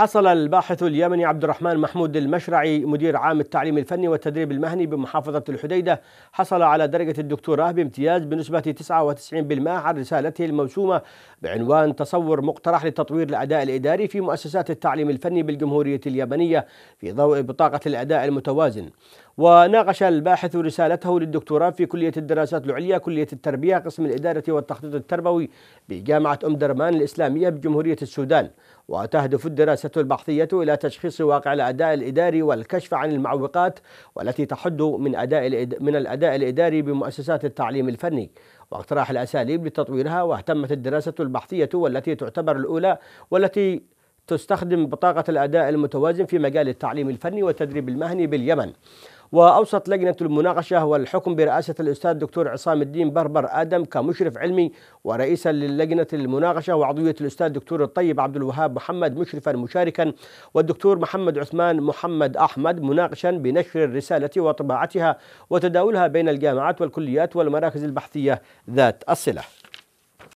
حصل الباحث اليمني عبد الرحمن محمود المشرعي مدير عام التعليم الفني والتدريب المهني بمحافظة الحديدة. حصل على درجة الدكتوراه بامتياز بنسبة 99% عن رسالته الموسومة بعنوان تصور مقترح لتطوير الأداء الإداري في مؤسسات التعليم الفني بالجمهورية اليمنية في ضوء بطاقة الأداء المتوازن. وناقش الباحث رسالته للدكتوراه في كلية الدراسات العليا كلية التربية قسم الإدارة والتخطيط التربوي بجامعة أم درمان الإسلامية بجمهورية السودان. وتهدف الدراسة البحثية إلى تشخيص واقع الأداء الإداري والكشف عن المعوقات والتي تحد من أداء من الأداء الإداري بمؤسسات التعليم الفني. واقتراح الأساليب لتطويرها واهتمت الدراسة البحثية والتي تعتبر الأولى والتي تستخدم بطاقة الأداء المتوازن في مجال التعليم الفني والتدريب المهني باليمن. وأوصت لجنة المناقشة والحكم برئاسة الأستاذ دكتور عصام الدين بربر آدم كمشرف علمي ورئيسا للجنة المناقشة وعضوية الأستاذ دكتور الطيب عبد الوهاب محمد مشرفا مشاركا والدكتور محمد عثمان محمد أحمد مناقشا بنشر الرسالة وطباعتها وتداولها بين الجامعات والكليات والمراكز البحثية ذات الصلة.